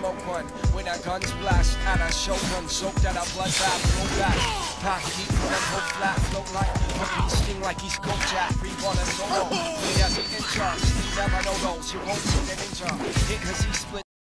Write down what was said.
Smoke one. When our guns blast and our shogun, soaked at our bloodbath, roll back. Path deep from that whole flat, float like fucking sting like he's Jack. Free a solo. He has an interest. Never know those, you won't see the ninja. Hit.